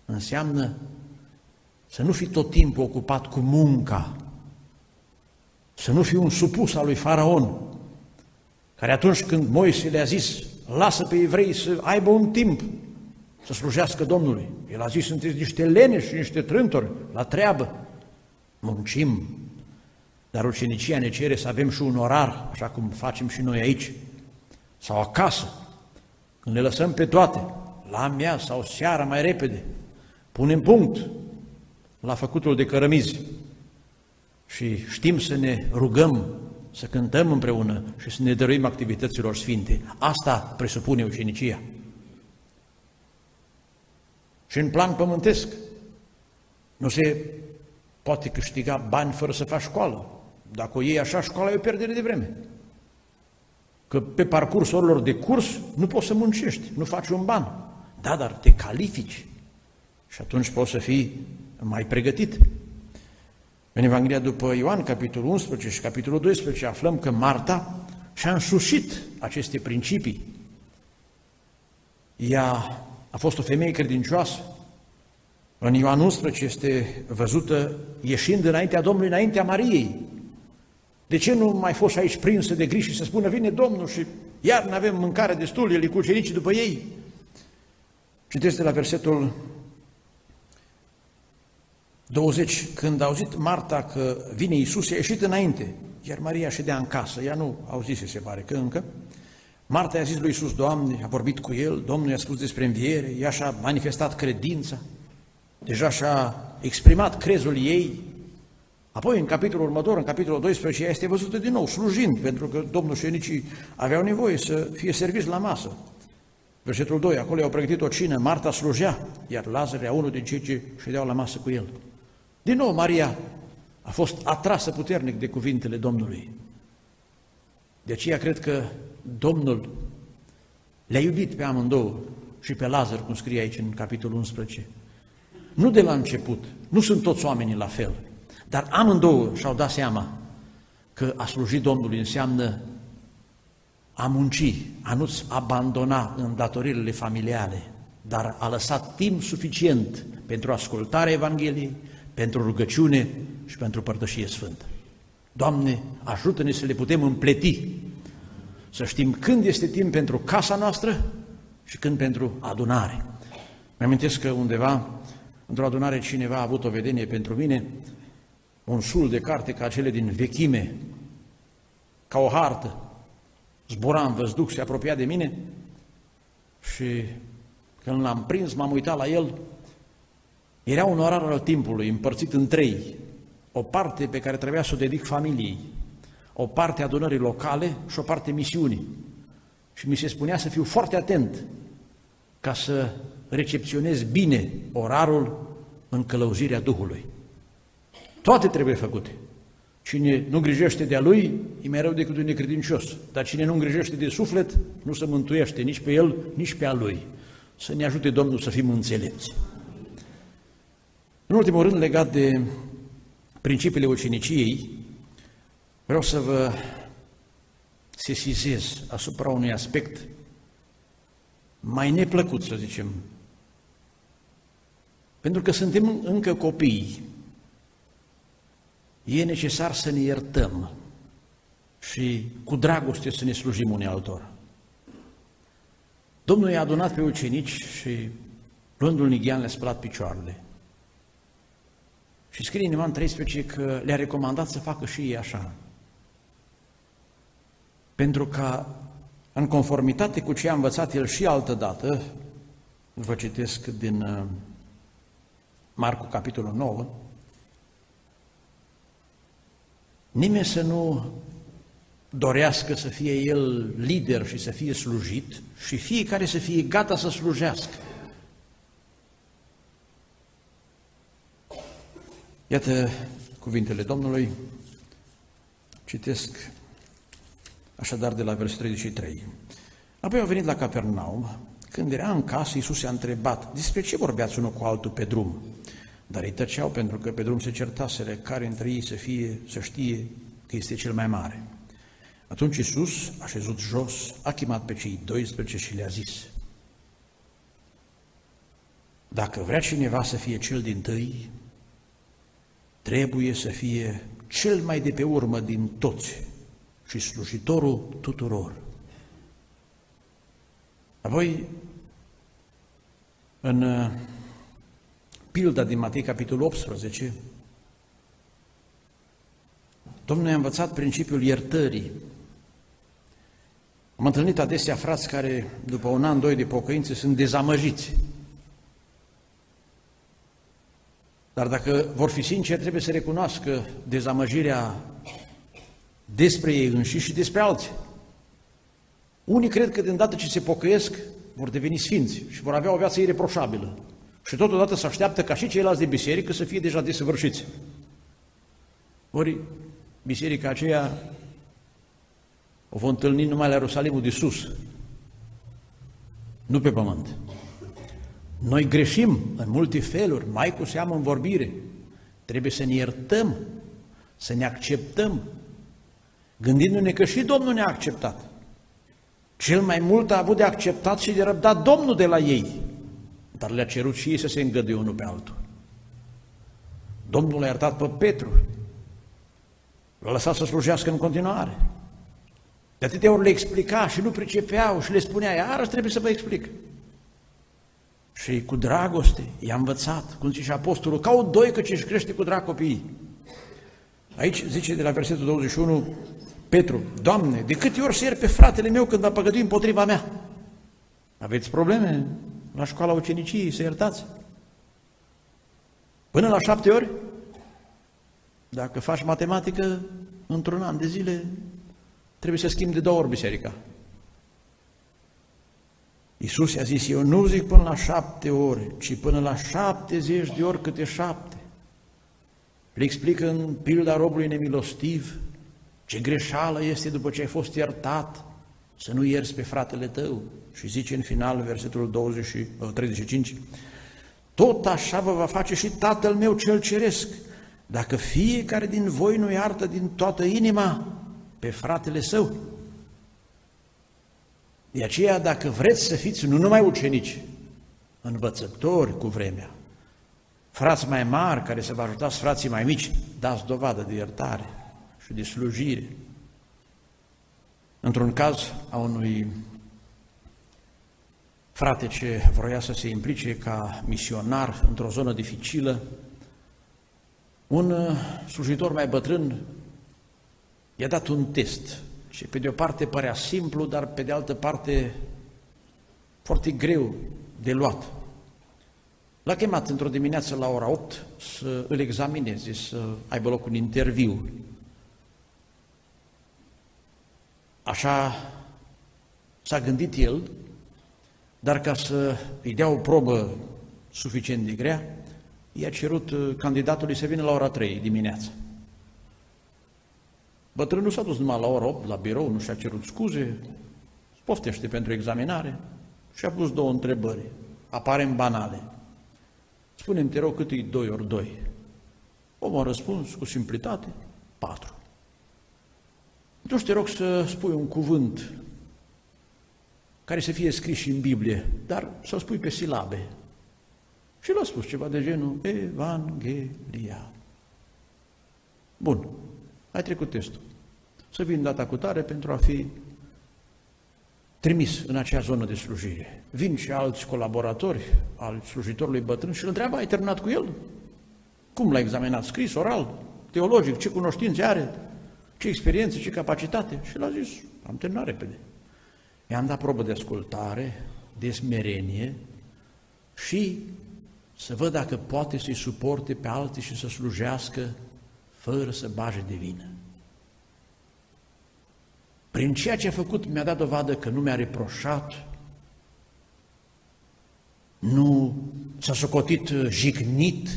înseamnă să nu fi tot timpul ocupat cu munca, să nu fiu un supus al lui Faraon, care atunci când Moise le-a zis, lasă pe evrei să aibă un timp să slujească Domnului. El a zis, sunteți niște lene și niște trântori, la treabă. Muncim, dar ucenicia ne cere să avem și un orar, așa cum facem și noi aici, sau acasă, când le lăsăm pe toate, la mea sau seara mai repede, punem punct la făcutul de cărămizi și știm să ne rugăm, să cântăm împreună și să ne dăruim activităților sfinte. Asta presupune ucenicia. Și în plan pământesc nu se poate câștiga bani fără să faci școală. Dacă o iei așa, școala e o pierdere de vreme. Că pe parcursul orilor de curs nu poți să muncești, nu faci un ban. Da, dar te califici și atunci poți să fii mai pregătit. În Evanghelia după Ioan, capitolul 11 și capitolul 12, aflăm că Marta și-a însușit aceste principii. Ea a fost o femeie credincioasă. În Ioan 11 este văzută ieșind înaintea Domnului, înaintea Mariei. De ce nu mai fost aici prinsă de griji și să spună, vine Domnul și iar nu avem mâncare destul, el cu ucenicii după ei? Citesc de la versetul 20, când a auzit Marta că vine Iisus, a ieșit înainte, iar Maria ședea în casă, ea nu auzise, se pare că încă. Marta i-a zis lui Iisus, Doamne, a vorbit cu el, Domnul i-a spus despre înviere, ea și-a manifestat credința, deja și-a exprimat crezul ei. Apoi, în capitolul următor, în capitolul 12, ea este văzută din nou, slujind, pentru că Domnul și unicii aveau nevoie să fie serviți la masă. Versetul 2, acolo i-au pregătit o cină, Marta slujea, iar Lazar era unul din cei ce ședeau la masă cu el. Din nou, Maria a fost atrasă puternic de cuvintele Domnului. De aceea cred că Domnul le-a iubit pe amândouă și pe Lazar, cum scrie aici în capitolul 11. Nu de la început, nu sunt toți oamenii la fel, dar amândouă și-au dat seama că a sluji Domnului înseamnă a munci, a nu-ți abandona îndatoririle familiale, dar a lăsat timp suficient pentru ascultarea Evangheliei, pentru rugăciune și pentru părtășie sfântă. Doamne, ajută-ne să le putem împleti, să știm când este timp pentru casa noastră și când pentru adunare. Mă amintesc că undeva, într-o adunare, cineva a avut o vedenie pentru mine, un sul de carte ca cele din vechime, ca o hartă, zbura în văzduh, se apropia de mine și când l-am prins, m-am uitat la el, era un orar al timpului, împărțit în trei. O parte pe care trebuia să o dedic familiei, o parte adunării locale și o parte misiunii. Și mi se spunea să fiu foarte atent ca să recepționez bine orarul în călăuzirea Duhului. Toate trebuie făcute. Cine nu grijește de-a lui, e mai rău decât un necredincios. Dar cine nu îngrijește de suflet, nu se mântuiește nici pe el, nici pe a lui. Să ne ajute Domnul să fim înțelepți. În ultimul rând, legat de principiile uceniciei, vreau să vă sesizez asupra unui aspect mai neplăcut, să zicem. Pentru că suntem încă copii, e necesar să ne iertăm și cu dragoste să ne slujim unii altora. Domnul i-a adunat pe ucenici și luându-l Nighian le-a spălat picioarele. Și scrie în Ioan 13 că le-a recomandat să facă și ei așa. Pentru ca, în conformitate cu ce a învățat el și altă dată, vă citesc din uh, Marcu, capitolul 9, nimeni să nu dorească să fie el lider și să fie slujit și fiecare să fie gata să slujească. Iată cuvintele Domnului, citesc așadar de la versetul 33. Apoi au venit la Capernaum, când era în casă, Iisus i-a întrebat, despre ce vorbeați unul cu altul pe drum? Dar ei tăceau pentru că pe drum se certasele care între ei să fie, să știe că este cel mai mare. Atunci Iisus a șezut jos, a chemat pe cei 12 și le-a zis, dacă vrea cineva să fie cel din tâi, trebuie să fie cel mai de pe urmă din toți și slujitorul tuturor. Apoi, în uh, pilda din Matei, capitolul 18, Domnul a învățat principiul iertării. Am întâlnit adesea frați care, după un an, doi de pocăință, sunt dezamăgiți Dar dacă vor fi sinceri, trebuie să recunoască dezamăgirea despre ei înșiși și despre alții. Unii cred că de îndată ce se pocăiesc, vor deveni sfinți și vor avea o viață ireproșabilă. Și totodată se așteaptă ca și ceilalți de biserică să fie deja desăvârșiți. Ori biserica aceea o vom întâlni numai la Ierusalimul de sus, nu pe pământ. Noi greșim în multe feluri, mai cu seamă în vorbire. Trebuie să ne iertăm, să ne acceptăm, gândindu-ne că și Domnul ne-a acceptat. Cel mai mult a avut de acceptat și de răbdat Domnul de la ei, dar le-a cerut și ei să se îngăduie unul pe altul. Domnul a iertat pe Petru, l-a lăsat să slujească în continuare. De atâtea ori le explica și nu pricepeau și le spunea, iarăși trebuie să vă explic. Și cu dragoste i-a învățat, cum zice și apostolul, ca o doi ce își crește cu drag copiii. Aici zice de la versetul 21, Petru, Doamne, de câte ori să pe fratele meu când va păgădui împotriva mea? Aveți probleme la școala uceniciei să iertați? Până la șapte ori? Dacă faci matematică, într-un an de zile, trebuie să schimbi de două ori biserica. Iisus i-a zis, eu nu zic până la șapte ore, ci până la șaptezeci de ori câte șapte. Le explică în pilda robului nemilostiv ce greșeală este după ce ai fost iertat să nu ierți pe fratele tău. Și zice în final, versetul 20, 35, tot așa vă va face și Tatăl meu cel ceresc, dacă fiecare din voi nu iartă din toată inima pe fratele său. De aceea, dacă vreți să fiți nu numai ucenici, învățători cu vremea, frați mai mari care să vă ajutați frații mai mici, dați dovadă de iertare și de slujire. Într-un caz a unui frate ce vroia să se implice ca misionar într-o zonă dificilă, un uh, slujitor mai bătrân i-a dat un test și pe de o parte părea simplu, dar pe de altă parte foarte greu de luat. L-a chemat într-o dimineață la ora 8 să îl examineze, să aibă loc un interviu. Așa s-a gândit el, dar ca să îi dea o probă suficient de grea, i-a cerut uh, candidatului să vină la ora 3 dimineața. Bătrânul s-a dus numai la ora 8 la birou, nu și-a cerut scuze, poftește pentru examinare și a pus două întrebări, aparent banale. Spune-mi, te rog, cât e 2 ori 2? Omul a răspuns cu simplitate, 4. Atunci te rog să spui un cuvânt care să fie scris și în Biblie, dar să-l spui pe silabe. Și l-a spus ceva de genul Evanghelia. Bun, ai trecut testul. Să vin data cu tare pentru a fi trimis în acea zonă de slujire. Vin și alți colaboratori al slujitorului bătrân și îl întreabă, ai terminat cu el? Cum l-a examinat? Scris, oral, teologic, ce cunoștințe are, ce experiență, ce capacitate? Și l-a zis, am terminat repede. I-am dat probă de ascultare, de smerenie și să văd dacă poate să-i suporte pe alții și să slujească fără să bage de vină. Prin ceea ce a făcut mi-a dat dovadă că nu mi-a reproșat, nu s-a socotit jignit,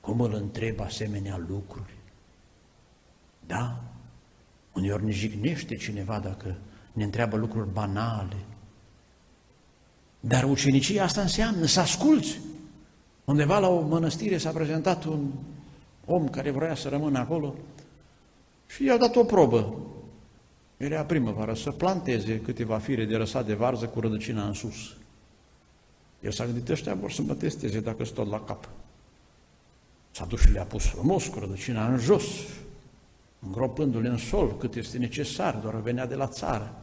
cum îl întreb asemenea lucruri. Da, uneori ne jignește cineva dacă ne întreabă lucruri banale. Dar ucenicia asta înseamnă să asculți. Undeva la o mănăstire s-a prezentat un om care vrea să rămână acolo și i-a dat o probă. Era primăvară să planteze câteva fire de răsat de varză cu rădăcina în sus. El s-a gândit, ăștia vor să mă testeze dacă sunt tot la cap. S-a dus și le-a pus frumos cu rădăcina în jos, îngropându-le în sol cât este necesar, doar venea de la țară.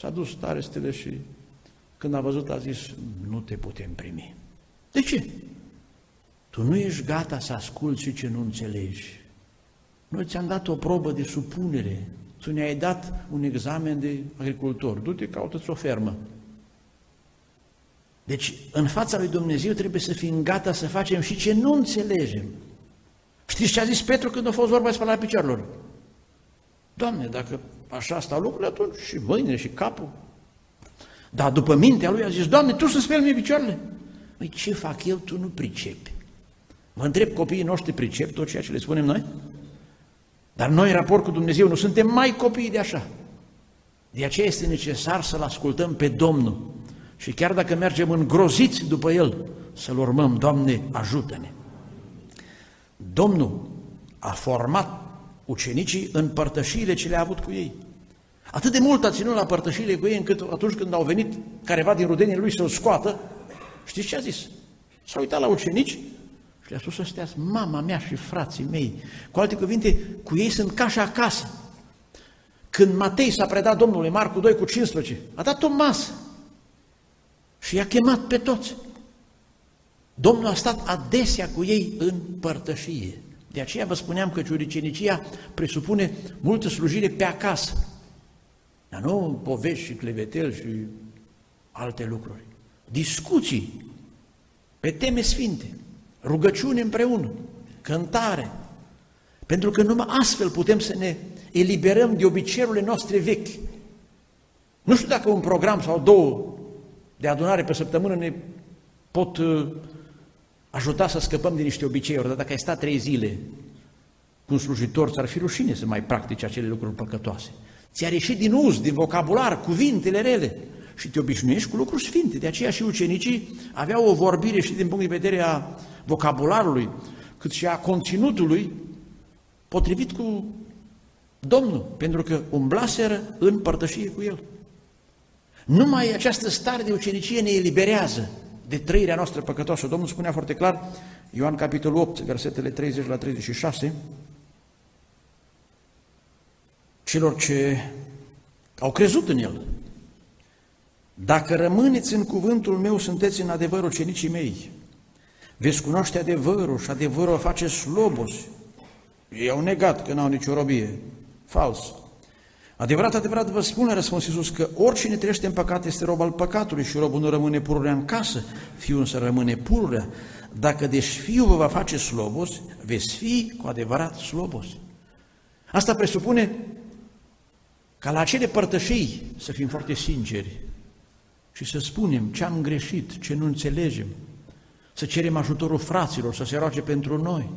S-a dus tare stele și când a văzut a zis, nu te putem primi. De ce? Tu nu ești gata să asculți și ce nu înțelegi. Noi ți-am dat o probă de supunere. Tu ne-ai dat un examen de agricultor. Du-te, caută-ți o fermă. Deci, în fața lui Dumnezeu trebuie să fim gata să facem și ce nu înțelegem. Știți ce a zis Petru când a fost vorba despre la picioarelor? Doamne, dacă așa stau lucrurile, atunci și mâinile și capul. Dar după mintea lui a zis, Doamne, Tu să speli mie picioarele? Păi ce fac eu, Tu nu pricepi. Mă întreb, copiii noștri pricep tot ceea ce le spunem noi? Dar noi, în raport cu Dumnezeu, nu suntem mai copii de așa. De aceea este necesar să-L ascultăm pe Domnul. Și chiar dacă mergem îngroziți după El, să-L urmăm, Doamne, ajută-ne! Domnul a format ucenicii în părtășiile ce le-a avut cu ei. Atât de mult a ținut la părtășiile cu ei, încât atunci când au venit careva din rudenii lui să-l scoată, știți ce a zis? S-a uitat la ucenici și le-a spus să stea mama mea și frații mei. Cu alte cuvinte, cu ei sunt ca și acasă. Când Matei s-a predat Domnului, Marcu 2 cu 15, a dat o masă și i-a chemat pe toți. Domnul a stat adesea cu ei în părtășie. De aceea vă spuneam că ciuricenicia presupune multă slujire pe acasă. Dar nu povești și clevetel și alte lucruri. Discuții pe teme sfinte, rugăciune împreună, cântare. Pentru că numai astfel putem să ne eliberăm de obiceiurile noastre vechi. Nu știu dacă un program sau două de adunare pe săptămână ne pot uh, ajuta să scăpăm de niște obiceiuri, dar dacă ai stat trei zile cu un slujitor, ți-ar fi rușine să mai practici acele lucruri păcătoase. Ți-ar ieși din uz, din vocabular, cuvintele rele și te obișnuiești cu lucruri sfinte. De aceea și ucenicii aveau o vorbire și din punct de vedere a vocabularului, cât și a conținutului, potrivit cu Domnul, pentru că umblaseră în părtășie cu El. Numai această stare de ucenicie ne eliberează de trăirea noastră păcătoasă. Domnul spunea foarte clar, Ioan capitolul 8, versetele 30 la 36, celor ce au crezut în El. Dacă rămâneți în cuvântul meu, sunteți în adevăr ucenicii mei. Veți cunoaște adevărul și adevărul face slobos. Ei au negat că n-au nicio robie. Fals. Adevărat, adevărat vă spun, a răspuns Iisus, că oricine trăiește în păcat este rob al păcatului și robul nu rămâne pururea în casă, fiul însă rămâne pururea. Dacă deci fiul vă va face slobos, veți fi cu adevărat slobos. Asta presupune ca la acele părtășii să fim foarte sinceri și să spunem ce am greșit, ce nu înțelegem, să cerem ajutorul fraților, să se roage pentru noi.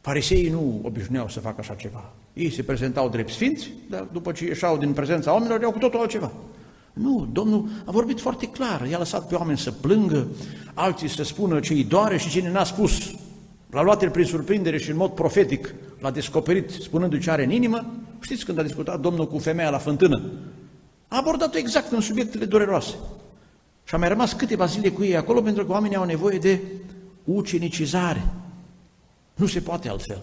Fariseii nu obișnuiau să facă așa ceva. Ei se prezentau drept sfinți, dar după ce ieșau din prezența oamenilor, iau cu totul altceva. Nu, Domnul a vorbit foarte clar, i-a lăsat pe oameni să plângă, alții să spună ce îi doare și cine n-a spus. L-a luat el prin surprindere și în mod profetic l-a descoperit spunându-i ce are în inimă. Știți când a discutat Domnul cu femeia la fântână? A abordat-o exact în subiectele dureroase. Și a mai rămas câteva zile cu ei acolo pentru că oamenii au nevoie de ucenicizare. Nu se poate altfel.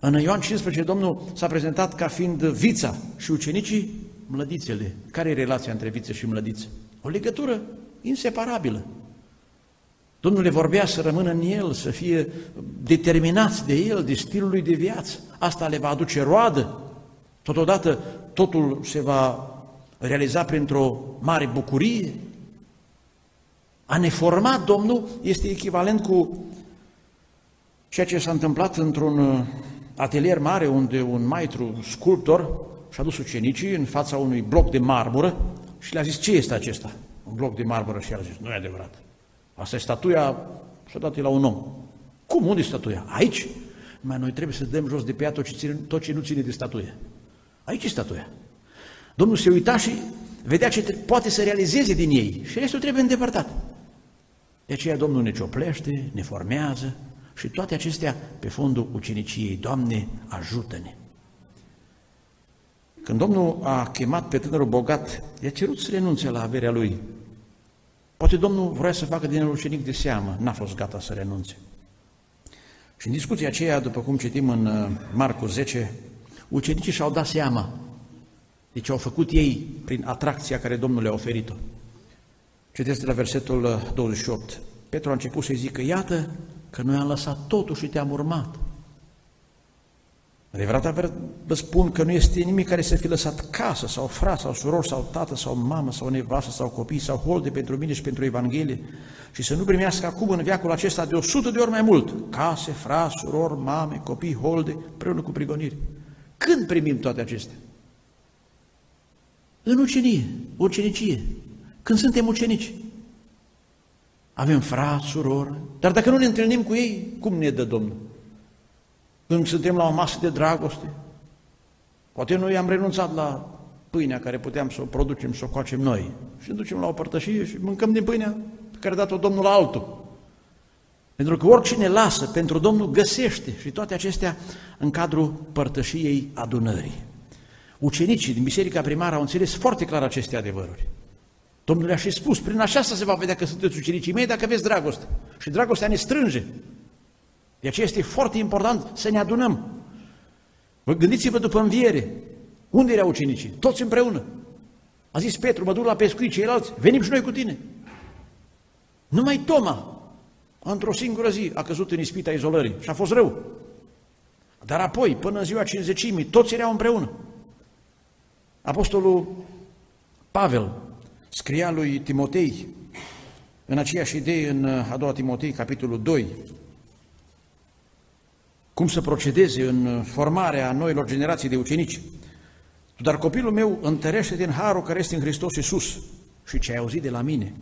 În Ioan 15, Domnul s-a prezentat ca fiind vița și ucenicii mlădițele. Care e relația între viță și mlădițe? O legătură inseparabilă. Domnul le vorbea să rămână în el, să fie determinați de el, de stilul lui de viață. Asta le va aduce roadă. Totodată totul se va realiza printr-o mare bucurie. A ne forma Domnul este echivalent cu ceea ce s-a întâmplat într-un atelier mare unde un maestru sculptor și-a dus ucenicii în fața unui bloc de marmură și le-a zis, ce este acesta? Un bloc de marmură și el a zis, nu e adevărat. Asta e statuia și-a dat la un om. Cum? Unde e statuia? Aici? Mai noi trebuie să dăm jos de pe ea tot ce, ține, tot ce nu ține de statuie. Aici e statuia. Domnul se uita și vedea ce poate să realizeze din ei și restul trebuie îndepărtat. De aceea Domnul ne cioplește, ne formează, și toate acestea pe fondul uceniciei. Doamne, ajută-ne! Când Domnul a chemat pe tânărul bogat, i-a cerut să renunțe la averea lui. Poate Domnul vrea să facă din el ucenic de seamă, n-a fost gata să renunțe. Și în discuția aceea, după cum citim în uh, Marcu 10, ucenicii și-au dat seama deci au făcut ei prin atracția care Domnul le-a oferit-o. Citeți de la versetul 28. Uh, Petru a început să-i zică, iată, că noi am lăsat totul și te-am urmat. Adevărat vă spun că nu este nimic care să fi lăsat casă sau frat sau suror sau tată sau mamă sau nevastă sau copii sau holde pentru mine și pentru Evanghelie și să nu primească acum în viacul acesta de o sută de ori mai mult case, frați, suror, mame, copii, holde, împreună cu prigoniri. Când primim toate acestea? În ucenie, ucenicie, când suntem ucenici. Avem frați, surori, dar dacă nu ne întâlnim cu ei, cum ne dă Domnul? când suntem la o masă de dragoste, poate noi am renunțat la pâinea care puteam să o producem, să o coacem noi și ducem la o părtășie și mâncăm din pâinea pe care a dat-o Domnul la altul. Pentru că oricine lasă pentru Domnul găsește și toate acestea în cadrul părtășiei adunării. Ucenicii din biserica primară au înțeles foarte clar aceste adevăruri. Domnul le-a și spus, prin aceasta se va vedea că sunteți ucenicii mei dacă aveți dragoste. Și dragostea ne strânge. De aceea este foarte important să ne adunăm. Vă gândiți-vă după înviere. Unde erau ucenicii? Toți împreună. A zis Petru, mă duc la pescuit, ceilalți, venim și noi cu tine. Numai Toma, într-o singură zi, a căzut în ispita izolării și a fost rău. Dar apoi, până în ziua cinzecimii, toți erau împreună. Apostolul Pavel scria lui Timotei în aceeași idee în a doua Timotei, capitolul 2, cum să procedeze în formarea noilor generații de ucenici. Dar copilul meu întărește din harul care este în Hristos Iisus și ce ai auzit de la mine.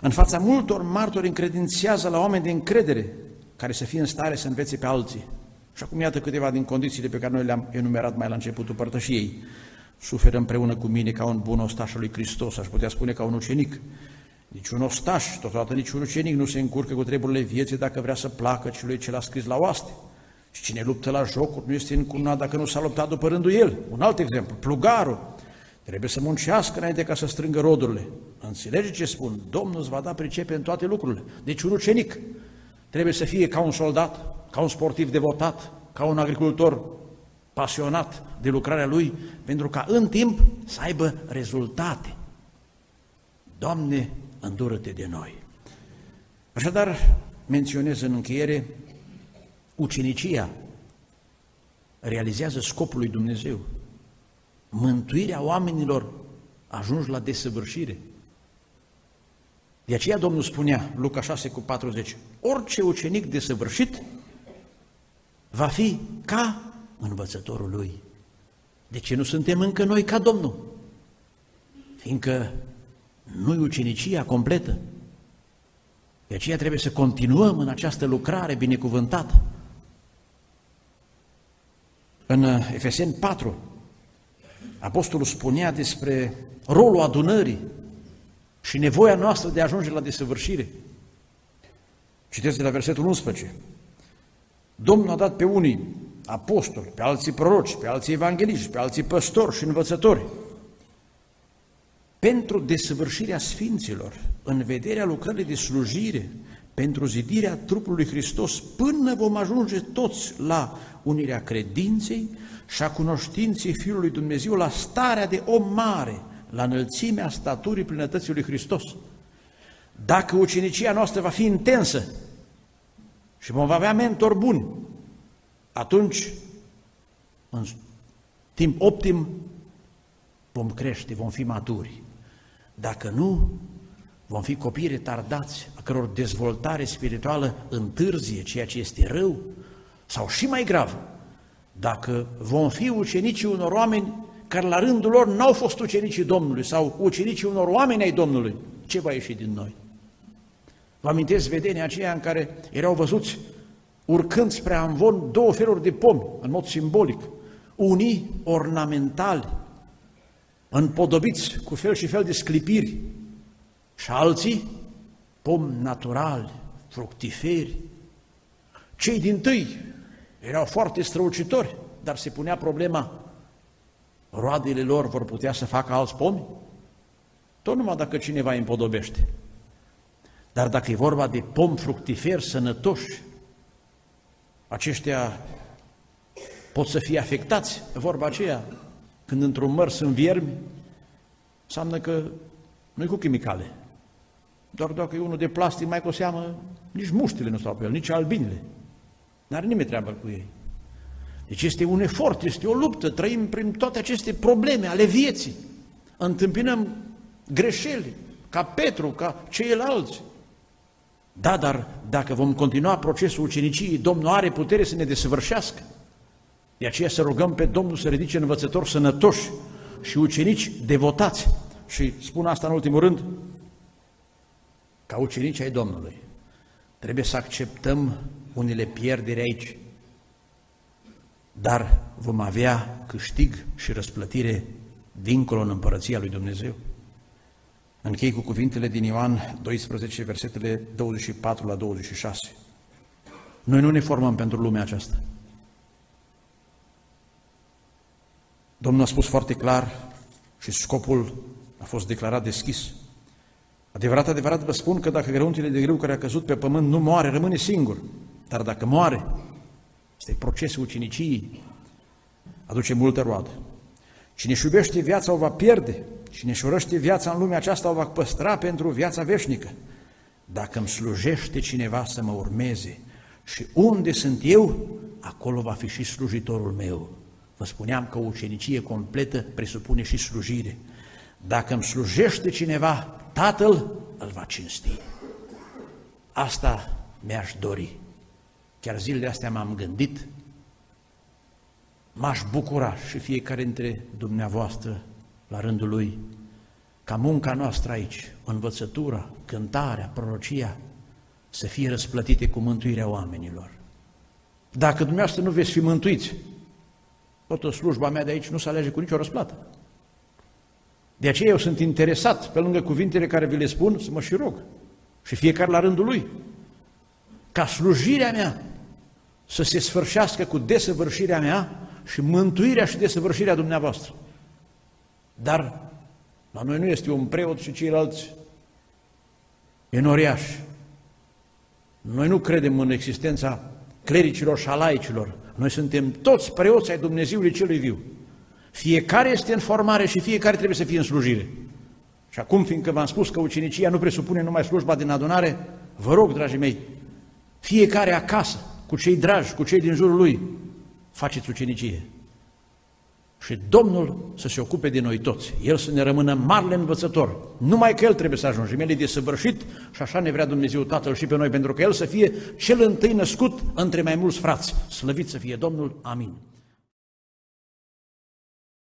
În fața multor martori încredințează la oameni de încredere care să fie în stare să învețe pe alții. Și acum iată câteva din condițiile pe care noi le-am enumerat mai la începutul părtășiei. Suferă împreună cu mine ca un bun ostaș al lui Hristos, aș putea spune ca un ucenic. Nici un ostaș, totodată nici un ucenic nu se încurcă cu treburile vieții dacă vrea să placă celui ce l-a scris la oaste. Și cine luptă la jocuri nu este încunat dacă nu s-a luptat după rândul el. Un alt exemplu, plugarul. Trebuie să muncească înainte ca să strângă rodurile. Înțelege ce spun? Domnul îți va da pricepe în toate lucrurile. Deci un ucenic trebuie să fie ca un soldat, ca un sportiv devotat, ca un agricultor pasionat de lucrarea lui, pentru ca în timp să aibă rezultate. Doamne, îndură-te de noi. Așadar, menționez în încheiere Ucenicia realizează scopul lui Dumnezeu. Mântuirea oamenilor ajungi la desăvârșire. De aceea Domnul spunea, Luca 6 cu 40, orice ucenic desăvârșit va fi ca învățătorul lui. De ce nu suntem încă noi ca Domnul? Fiindcă nu ucenicia completă. De aceea trebuie să continuăm în această lucrare binecuvântată. În Efeseni 4, Apostolul spunea despre rolul adunării și nevoia noastră de a ajunge la desăvârșire. Citesc de la versetul 11. Domnul a dat pe unii apostoli, pe alții proroci, pe alții evangeliști, pe alții păstori și învățători, pentru desăvârșirea sfinților, în vederea lucrării de slujire, pentru zidirea trupului Hristos, până vom ajunge toți la unirea credinței și a cunoștinței Fiului Dumnezeu la starea de om mare, la înălțimea staturii plinătății lui Hristos. Dacă ucenicia noastră va fi intensă și vom avea mentori buni, atunci, în timp optim, vom crește, vom fi maturi. Dacă nu, vom fi copii retardați, a căror dezvoltare spirituală întârzie ceea ce este rău, sau și mai grav, dacă vom fi ucenicii unor oameni care la rândul lor n-au fost ucenicii Domnului sau ucenicii unor oameni ai Domnului, ce va ieși din noi? Vă amintesc vedenia aceea în care erau văzuți urcând spre Amvon două feluri de pomi, în mod simbolic, unii ornamentali, împodobiți cu fel și fel de sclipiri, și alții pomi naturali, fructiferi. Cei din tâi erau foarte străucitori, dar se punea problema, roadele lor vor putea să facă alți pomi? Tot numai dacă cineva îi împodobește. Dar dacă e vorba de pom fructiferi sănătoși, aceștia pot să fie afectați. Vorba aceea, când într-un măr sunt viermi, înseamnă că nu cu chimicale. Doar dacă e unul de plastic, mai cu seamă, nici muștile nu stau pe el, nici albinele. N-are nimeni treabă cu ei. Deci este un efort, este o luptă, trăim prin toate aceste probleme ale vieții. Întâmpinăm greșeli, ca Petru, ca ceilalți. Da, dar dacă vom continua procesul uceniciei, Domnul are putere să ne desăvârșească. De aceea să rugăm pe Domnul să ridice învățători sănătoși și ucenici devotați. Și spun asta în ultimul rând, ca ucenici ai Domnului. Trebuie să acceptăm unele pierderi aici. dar vom avea câștig și răsplătire dincolo în împărăția lui Dumnezeu. Închei cu cuvintele din Ioan 12, versetele 24 la 26. Noi nu ne formăm pentru lumea aceasta. Domnul a spus foarte clar și scopul a fost declarat deschis. Adevărat, adevărat vă spun că dacă greuntele de greu care a căzut pe pământ nu moare, rămâne singur. Dar dacă moare, este procesul ucenicii, aduce multă roadă. Cine își iubește viața o va pierde, cine își urăște viața în lumea aceasta o va păstra pentru viața veșnică. Dacă îmi slujește cineva să mă urmeze și unde sunt eu, acolo va fi și slujitorul meu. Vă spuneam că o ucenicie completă presupune și slujire. Dacă îmi slujește cineva, Tatăl îl va cinsti. Asta mi-aș dori. Chiar zilele astea m-am gândit, m-aș bucura și fiecare dintre dumneavoastră la rândul lui, ca munca noastră aici, învățătura, cântarea, prorocia, să fie răsplătite cu mântuirea oamenilor. Dacă dumneavoastră nu veți fi mântuiți, toată slujba mea de aici nu se alege cu nicio răsplată. De aceea eu sunt interesat, pe lângă cuvintele care vi le spun, să mă și rog. Și fiecare la rândul lui. Ca slujirea mea să se sfârșească cu desăvârșirea mea și mântuirea și desăvârșirea dumneavoastră. Dar la noi nu este un preot și ceilalți enoriași. Noi nu credem în existența clericilor și alaicilor. Noi suntem toți preoți ai Dumnezeului celui viu. Fiecare este în formare și fiecare trebuie să fie în slujire. Și acum, fiindcă v-am spus că ucenicia nu presupune numai slujba din adunare, vă rog, dragii mei, fiecare acasă, cu cei dragi, cu cei din jurul lui, faceți ucenicie. Și Domnul să se ocupe de noi toți. El să ne rămână marele învățător. Numai că El trebuie să ajungem. El e desăvârșit și așa ne vrea Dumnezeu Tatăl și pe noi, pentru că El să fie cel întâi născut între mai mulți frați. Slăvit să fie Domnul. Amin.